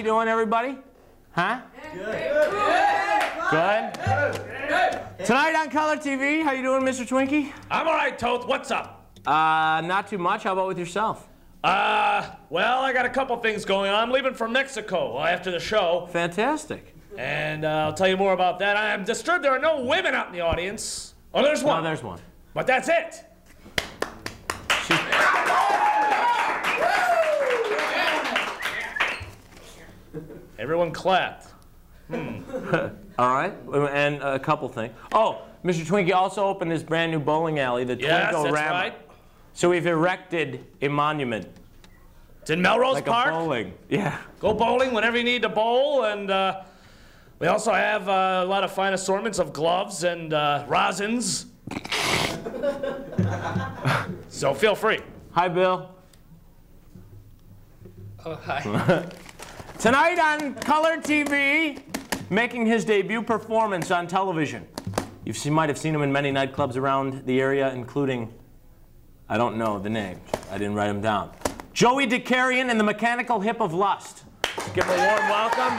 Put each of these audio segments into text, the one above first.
you doing, everybody? Huh? Good. Good. Tonight on Color TV, how you doing, Mr. Twinkie? I'm all right, Toth. What's up? Uh, not too much. How about with yourself? Uh, well, I got a couple things going on. I'm leaving for Mexico after the show, Fantastic. and uh, I'll tell you more about that. I'm disturbed there are no women out in the audience. Oh, there's Oh, one. there's one. But that's it. Everyone clapped. All right, and a couple things. Oh, Mr. Twinkie also opened this brand new bowling alley, the Yes, Twinkle that's Rama. right. So we've erected a monument, It's in Melrose like Park. a bowling. Yeah. Go bowling whenever you need to bowl, and uh, we also have uh, a lot of fine assortments of gloves and uh, rosins. so feel free. Hi, Bill. Oh, hi. Tonight on Color TV, making his debut performance on television. You might have seen him in many nightclubs around the area, including, I don't know the names. I didn't write them down. Joey DeCarrion and the Mechanical Hip of Lust. Give him a warm welcome.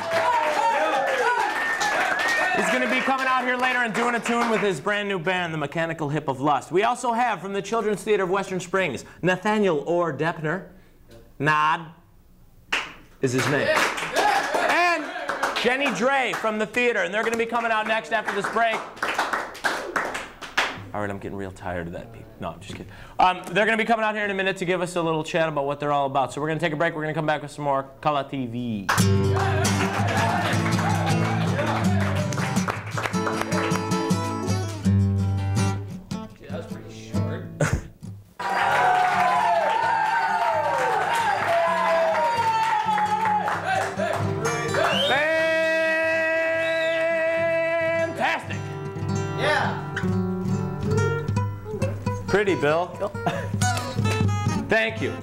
He's going to be coming out here later and doing a tune with his brand new band, the Mechanical Hip of Lust. We also have from the Children's Theater of Western Springs, Nathaniel Orr Deppner. Nod is his name. And Jenny Dre from the theater, and they're going to be coming out next after this break. All right, I'm getting real tired of that. No, I'm just kidding. Um, they're going to be coming out here in a minute to give us a little chat about what they're all about. So we're going to take a break. We're going to come back with some more Color TV. Bill. Thank you.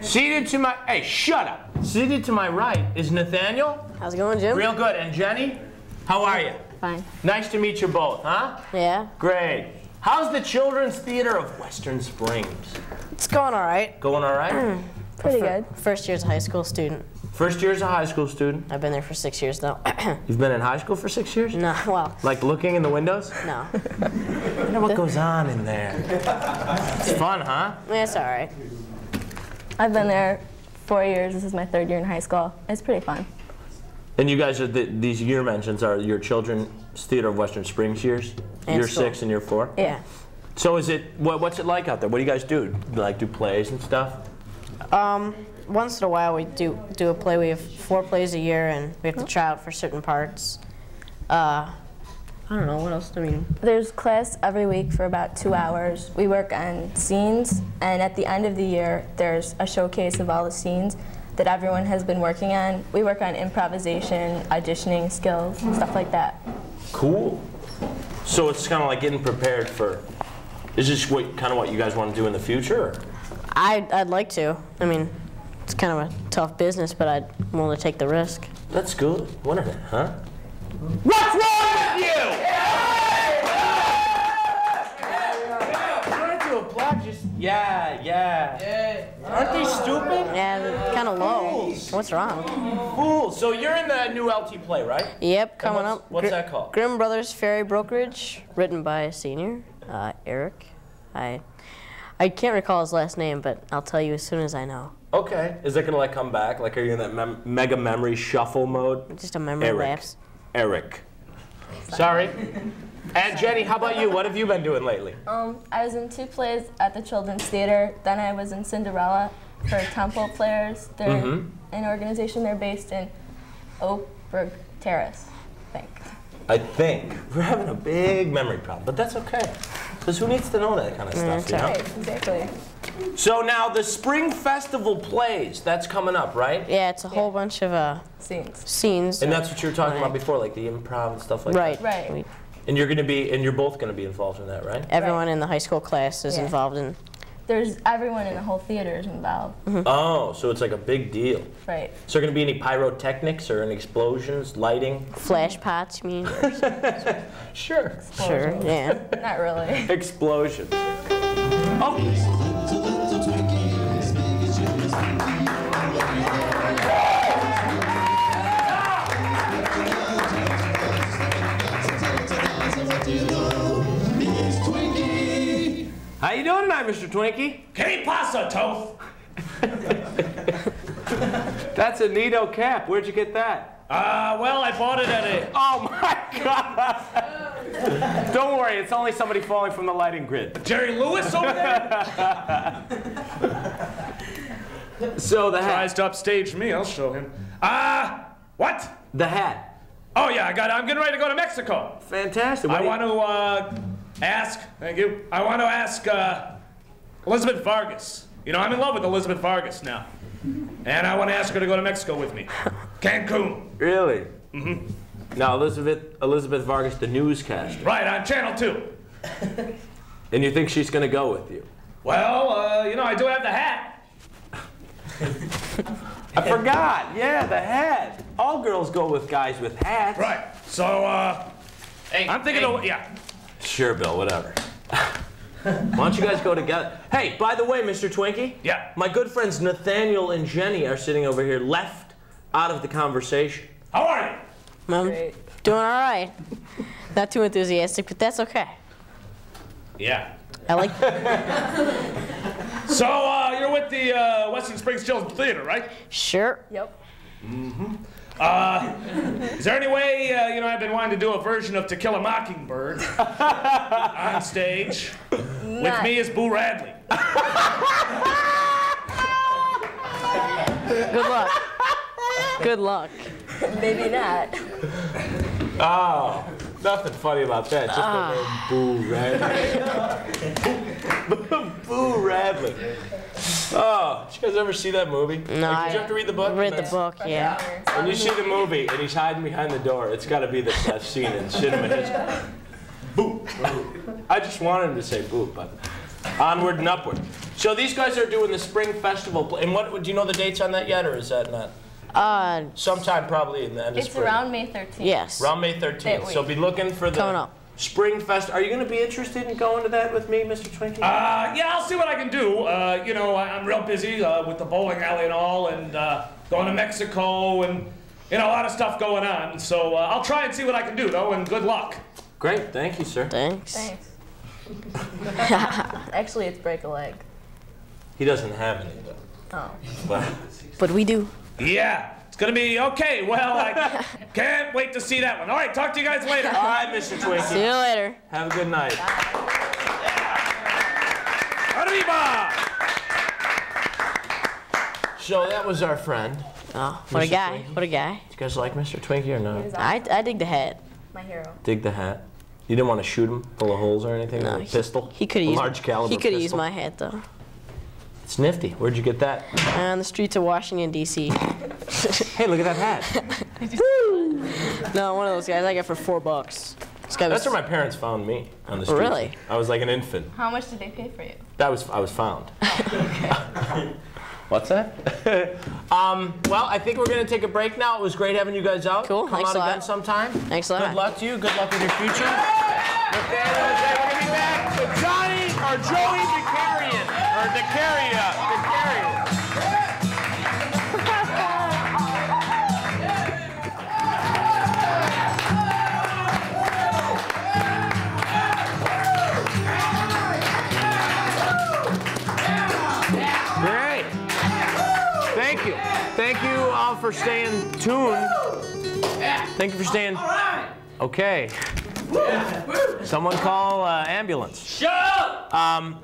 Seated to my hey, shut up. Seated to my right is Nathaniel. How's it going, Jim? Real good. And Jenny, how are you? Fine. Nice to meet you both, huh? Yeah. Great. How's the Children's Theater of Western Springs? It's going all right. Going all right? Pretty good. First year's a high school student. First year as a high school student. I've been there for six years now. You've been in high school for six years? no, well, Like looking in the windows? no. I wonder what goes on in there. It's fun, huh? Yeah, It's all right. I've been there four years. This is my third year in high school. It's pretty fun. And you guys are the, these year mentions are your Children's Theater of Western Springs years? And year school. six and year four? Yeah. So is it what, what's it like out there? What do you guys do? Like do plays and stuff? Um, once in a while we do do a play. We have four plays a year, and we have to try out for certain parts. Uh, I don't know what else. I mean, There's class every week for about two hours. We work on scenes, and at the end of the year, there's a showcase of all the scenes that everyone has been working on. We work on improvisation, auditioning skills, and stuff like that. Cool. So it's kind of like getting prepared for. Is this what kind of what you guys want to do in the future? Or? I I'd like to. I mean, it's kind of a tough business, but I'd I'm willing to take the risk. That's good. What is it, huh? What's wrong with you? Trying to just. Yeah, yeah. Aren't they stupid? Yeah, kind of low. What's wrong? Cool. So you're in the new LT play, right? Yep, coming what's- up. what's Gr- that called? Grimm Brothers Fairy Brokerage, written by a senior, uh, Eric. I I can't recall his last name, but I'll tell you as soon as I know. Okay. Is it gonna like come back? Like, are you in that mem- mega memory shuffle mode? Just a memory Eric. lapse. Eric. Sorry. And Jenny, how about you? What have you been doing lately? Um, I was in two plays at the Children's Theater. Then I was in Cinderella for Temple Players. They're an organization. They're based in Oak Brook Terrace, I think. I think we're having a big memory problem, but that's okay. Because who needs to know that kind of stuff, it's you know? Right, exactly. So now the Spring Festival plays, that's coming up, right? Yeah, it's a whole bunch of uh, Scenes. scenes. And that's what you were talking about before, like the improv and stuff like right. that. Right. We- And you're gonna be, and you're both gonna be involved in that, right? everyone in the high school class is Yeah. involved in. There's everyone in the whole theater is involved. Oh, so it's like a big deal. Right. Is there gonna be any pyrotechnics or any explosions, lighting? Flash pots, you mean? Sure. sure, yeah. Not really. Explosions. Oh. How you doing tonight, Mr. Twinkie? Que pasa? That's a neato cap. Where'd you get that? Uh, well, I bought it at a. Oh my God! Don't worry, it's only somebody falling from the lighting grid. Jerry Lewis over there? So the hat. Tries to upstage me, I'll show him. Ah, what? The hat. Oh, yeah, I got it. I'm getting ready to go to Mexico. Fantastic. I What you- want to uh, ask, thank you. I want to ask uh, Elizabeth Vargas. You know, I'm in love with Elizabeth Vargas now. And I want to ask her to go to Mexico with me. Cancun. Really? Mm-hmm. Now, Elizabeth Elizabeth Vargas, the newscaster, Right, on Channel 2. and you think she's gonna go with you? Well, uh, you know, I do have the hat. I forgot. Yeah, the hat. All girls go with guys with hats. Right. So, uh, Hey, I'm thinking hey, of, yeah. Sure, Bill. Whatever. Why don't you guys go together? Hey, by the way, Mr. Twinkie. Yeah. My good friends Nathaniel and Jenny are sitting over here, left out of the conversation. How are you? I'm Great. doing all right. Not too enthusiastic, but that's okay. Yeah. I like. So, uh, you're with the uh, Western Springs Children's Theater, right? sure. Yep. Is there any way, uh, you know, I've been wanting to do a version of To Kill a Mockingbird on stage with me as Boo Radley? Good luck. Good luck. Maybe not. Oh, nothing funny about that. Just Ah. the name Boo Radley. Boo Radley. Oh, did you guys ever see that movie? No, Like, I did you have to read the book? Read the book, yeah. When you see the movie and he's hiding behind the door, it's got to be the best scene in cinema history. Boo. I just wanted him to say boo, but onward and upward. So these guys are doing the spring festival, pl- and what do you know the dates on that yet, or is that not? Uh, Sometime probably in the end of It's spring. around May 13th. yes. Around May 13th. So be looking for the Coming up. Spring Fest. Are you going to be interested in going to that with me, Mr. Twinkie? Uh, yeah, I'll see what I can do. Uh, you know, I, I'm real busy uh, with the bowling alley and all, and uh, going to Mexico, and you know, a lot of stuff going on. So uh, I'll try and see what I can do, though, and good luck. Great, thank you, sir. Thanks. Thanks. Actually, it's break a leg. He doesn't have any, though. Oh. But But we do. Yeah, it's gonna be okay. Well, I can't wait to see that one. All right, talk to you guys later. all right, Mr. Twinkie. See you later. Have a good night. Arriba! So that was our friend. Oh, what a guy. Twinkie. What a guy. You guys like Mr. Twinkie or not? I, I dig the hat. My hero. Dig the hat. You didn't want to shoot him full of holes or anything No, with a he- pistol? He could a have used. large caliber He could have used my hat though. It's nifty. Where'd you get that? On the streets of Washington D.C. Hey, look at that hat. no, one of those guys I got for four bucks. This guy was. That's where my parents found me on the street. Really? I was like an infant. How much did they pay for you? That was I was found. What's that? um, well, I think we're gonna take a break now. It was great having you guys out. Cool, Come thanks out a lot. again sometime. Thanks a lot. Good luck to you. Good luck with your future. Nathaniel and Jay, we're gonna be back with Johnny or Joey DeCarrion or DeCarria. DeCarrion. Great. Thank you. Thank you all for staying tuned. Thank you for staying. Okay. Someone call uh, ambulance. Shut up! Um,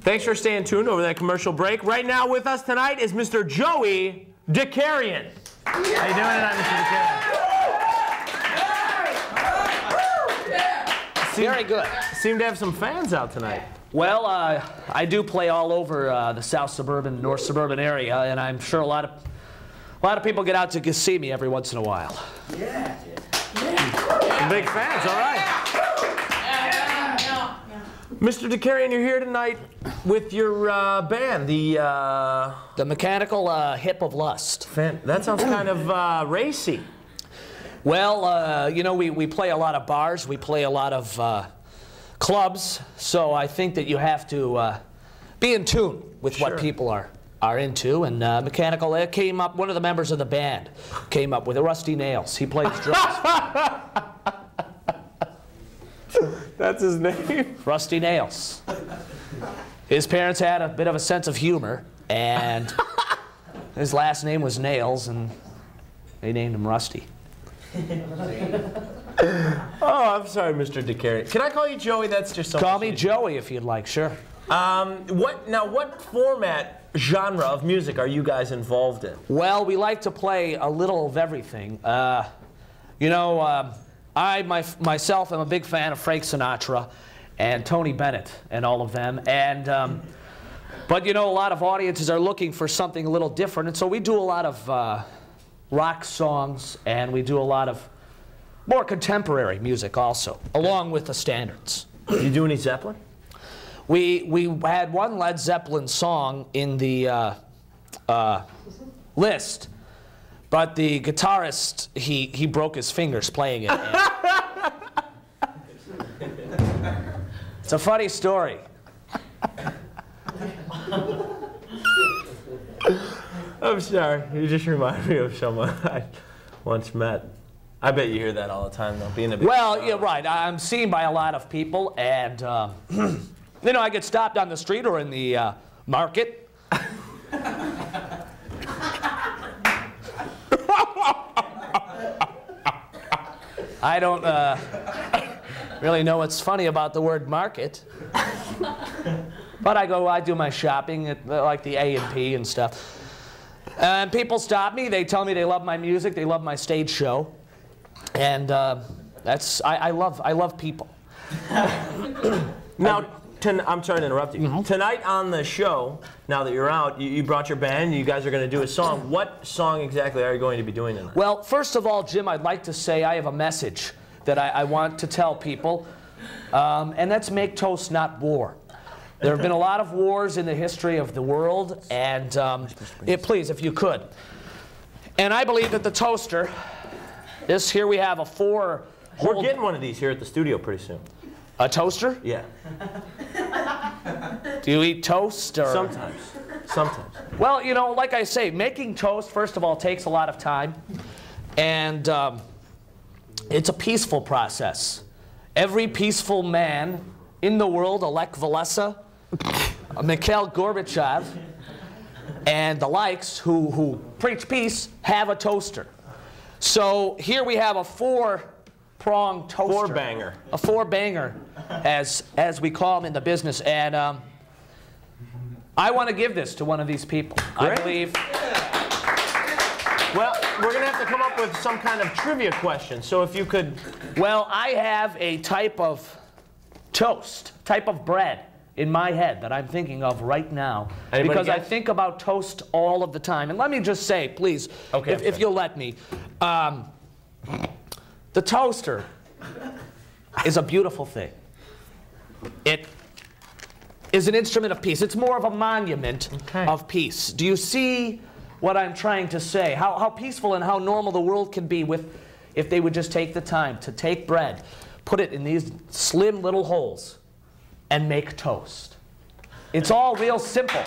thanks for staying tuned over that commercial break. Right now with us tonight is Mr. Joey DeCarrion. How you doing tonight, Mr. DeCarrion? Very good. Seem to have some fans out tonight. Well, uh, I do play all over uh, the South Suburban, North Suburban area, and I'm sure a lot of a lot of people get out to see me every once in a while. Some big fans, all right. Mr. DeCarrion, you're here tonight with your uh, band, the. Uh, The mechanical uh, hip of lust. that sounds kind of uh, racy. Well, uh, you know, we, we play a lot of bars, we play a lot of uh, clubs, so I think that you have to uh, be in tune with Sure. what people are, are into. And uh, Mechanical uh, came up, one of the members of the band came up with Rusty Nails. He plays drums. That's his name. Rusty Nails. His parents had a bit of a sense of humor, and his last name was Nails, and they named him Rusty. Oh, I'm sorry, Mr. DeCarrion. Can I call you Joey? That's just so. Call me Joey if you'd like, sure. Um, what now? What format, genre of music are you guys involved in? Well, we like to play a little of everything. Uh, you know, um, I my, myself am a big fan of Frank Sinatra and Tony Bennett and all of them. And um, but you know, a lot of audiences are looking for something a little different, and so we do a lot of uh, rock songs and we do a lot of more contemporary music also, along with the standards. You do any Zeppelin? We we had one Led Zeppelin song in the uh, uh, list, but the guitarist he he broke his fingers playing it. it's a funny story. I'm sorry. You just remind me of someone I once met. I bet you hear that all the time, though. Being a Well, yeah, right. I'm seen by a lot of people, and um, you know, I get stopped on the street or in the uh, market. I don't uh, really know what's funny about the word market, but I go, I do my shopping at like the A and P and stuff. And people stop me. They tell me they love my music. They love my stage show. And uh, that's I, I love I love people. Now, ton- I'm sorry to interrupt you. Mm-hmm. Tonight on the show, now that you're out, you, you brought your band. You guys are going to do a song. What song exactly are you going to be doing tonight? Well, first of all, Jim, I'd like to say I have a message that I, I want to tell people, um, and that's make toast, not war. There have been a lot of wars in the history of the world, and um, it, please, if you could. And I believe that the toaster, this here we have a four. We're getting one of these here at the studio pretty soon. A toaster. Yeah. Do you eat toast or? Sometimes. Sometimes. Well, you know, like I say, making toast, first of all, takes a lot of time. And um, it's a peaceful process. Every peaceful man in the world, Alec Walesa, Mikhail Gorbachev, and the likes who, who preach peace have a toaster. So here we have a four prong toaster. Four banger. A four banger, as, as we call them in the business. And um, I want to give this to one of these people. I Great. believe. Well, we're going to have to come up with some kind of trivia question. So if you could. Well, I have a type of toast, type of bread in my head that I'm thinking of right now. Anybody because I think about toast all of the time. And let me just say, please, Okay, if, if you'll let me, um, the toaster is a beautiful thing. It is an instrument of peace. It's more of a monument Okay. of peace. Do you see what I'm trying to say? How, how peaceful and how normal the world can be with if they would just take the time to take bread, put it in these slim little holes, and make toast. It's all real simple.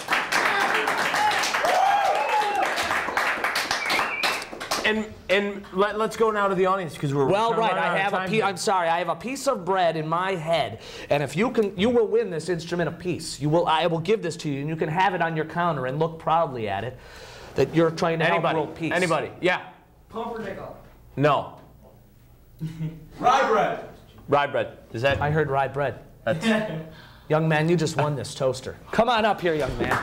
And and let, us go now to the audience because we're Well, we're right. out I have a time piece. I'm sorry. I have a piece of bread in my head, and if you can, you will win this instrument of peace. You will. I will give this to you, and you can have it on your counter and look proudly at it. That you're trying to help Anybody? world peace. Anybody? Yeah. Pumpernickel. No. Rye bread. Rye bread. Is that? I heard rye bread. That's, Young man, you just won this toaster. Come on up here, young man.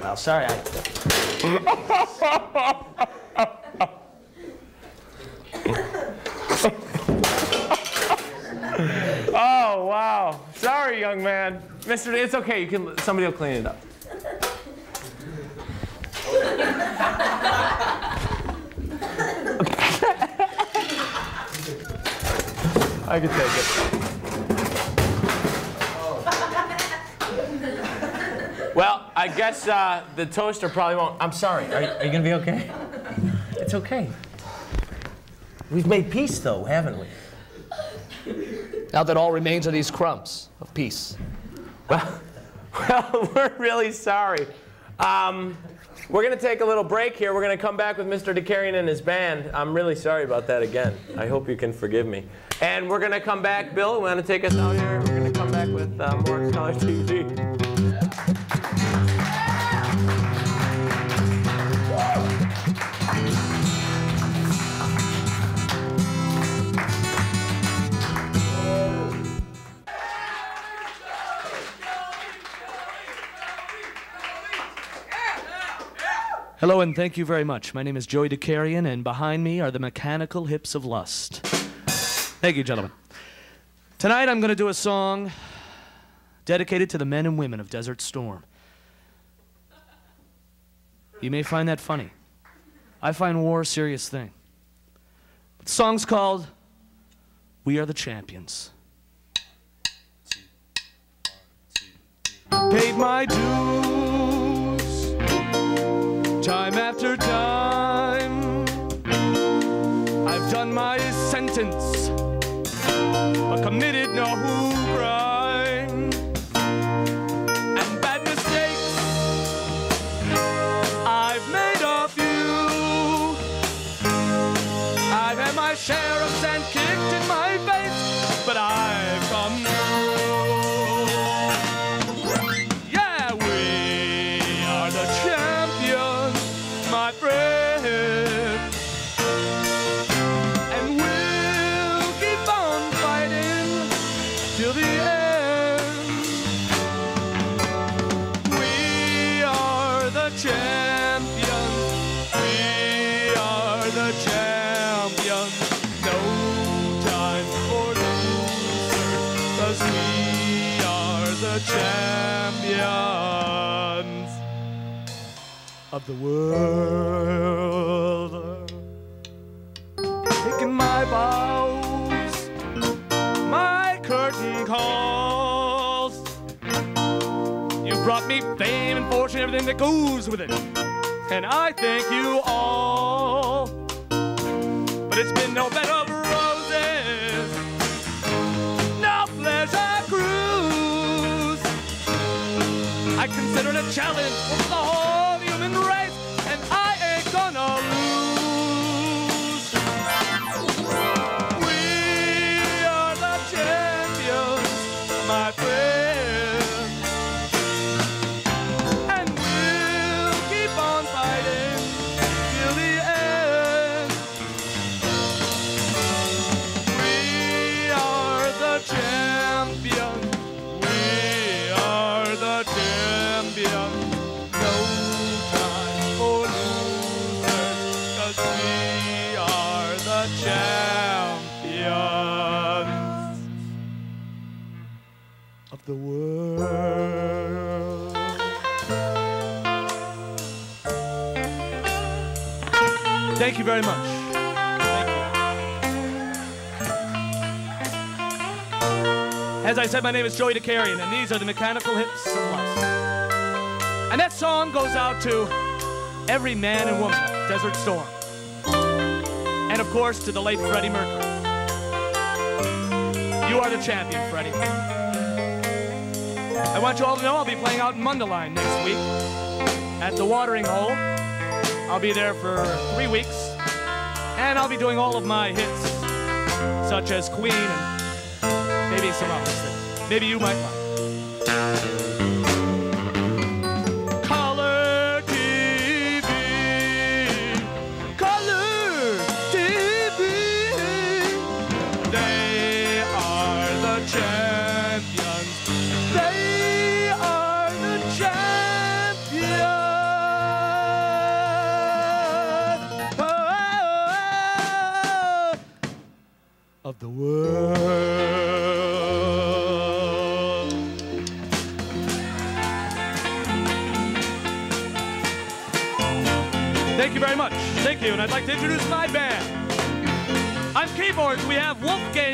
Well, sorry. I, Oh wow! Sorry, young man. Mister, it's okay. You can. Somebody will clean it up. I can take it. Well, I guess uh, the toaster probably won't. I'm sorry. Are, are you gonna be okay? It's okay. We've made peace, though, haven't we? now that all remains are these crumbs of peace. Well, well, we're really sorry. Um, we're going to take a little break here. We're going to come back with Mr. DeCarrion and his band. I'm really sorry about that again. I hope you can forgive me. And we're going to come back, Bill. You want to take us out here? We're going to come back with uh, more Color TV. Hello and thank you very much. My name is Joey DeCarrion, and behind me are the mechanical hips of lust. Thank you, gentlemen. Tonight I'm going to do a song dedicated to the men and women of Desert Storm. You may find that funny. I find war a serious thing. The song's called We Are the Champions. Paid my dues time after time. I've done my sentence, but committed no crime. Champions of the world. Taking my vows, my curtain calls. You brought me fame and fortune, everything that goes with it. And I thank you all. But it's been no bed I consider it a challenge. The whole Thank you very much. As I said, my name is Joey DeCarrion, and these are the Mechanical Hips of Lust. And that song goes out to every man and woman Desert Storm. And of course, to the late Freddie Mercury. You are the champion, Freddie. I want you all to know I'll be playing out in Mundelein next week at the Watering Hole. I'll be there for three weeks, and I'll be doing all of my hits, such as Queen and maybe some others that maybe you might like. Like to introduce my band. On keyboards, we have Wolfgang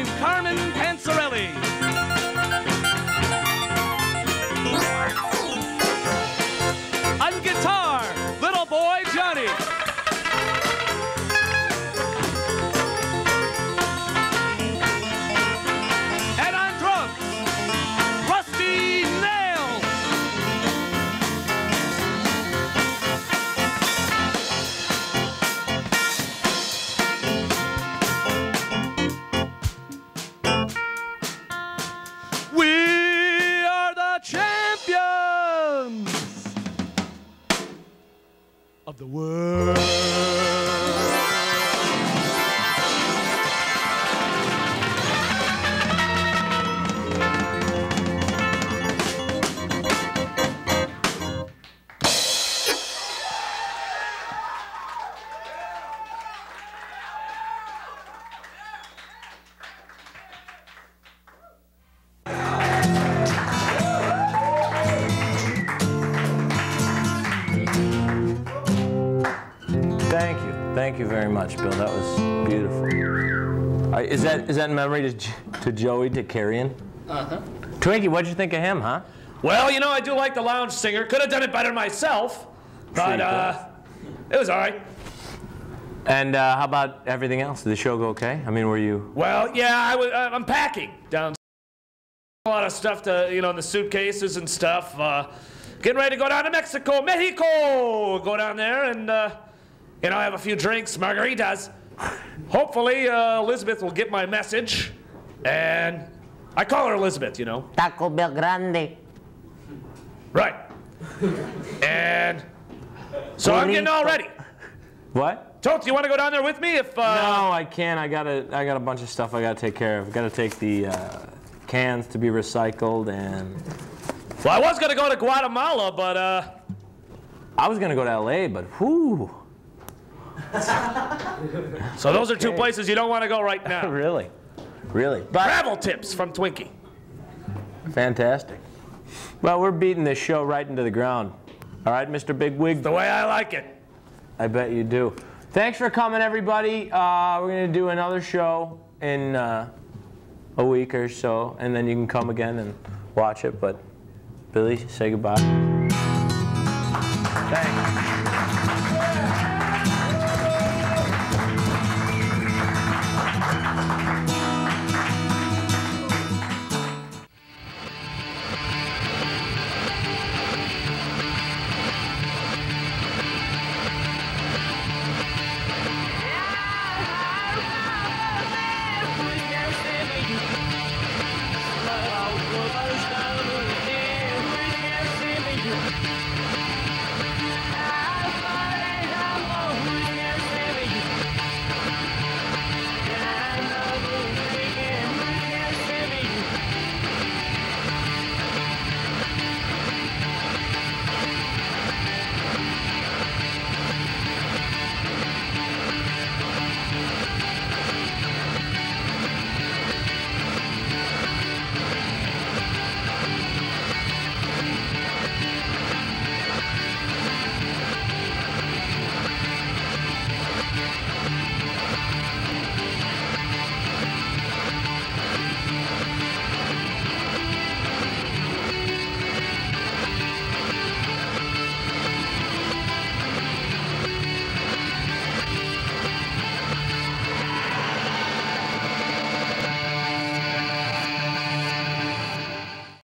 Thank you. Very much, Bill. That was beautiful. Uh, is that is that in memory to, to Joey DeCarrion? Uh-huh. Twinkie, what'd you think of him, huh? Well, you know, I do like the lounge singer. Could have done it better myself, but uh, it was all right. And uh, how about everything else? Did the show go okay? I mean, were you? Well, yeah, I was. Uh, I'm packing down. A lot of stuff to, you know, in the suitcases and stuff. Uh, getting ready to go down to Mexico, Mexico. Go down there and, uh, you know, I have a few drinks, margaritas. Hopefully, uh, Elizabeth will get my message, and I call her Elizabeth, you know. Taco Bell Grande. Right. And so I'm getting all ready. What? Toth, you want to go down there with me? If uh, No, I can't. I got a I got a bunch of stuff I got to take care of. Got to take the uh, cans to be recycled, and well, I was gonna go to Guatemala, but uh, I was gonna go to L.A., but whoo, so those are two places you don't want to go right now. really, really. But Travel tips from Twinkie. fantastic. Well, we're beating this show right into the ground. All right, Mr. Big Wig. The way I like it. I bet you do. Thanks for coming, everybody. Uh, we're gonna do another show in uh, a week or so, and then you can come again and watch it. But Billy, say goodbye.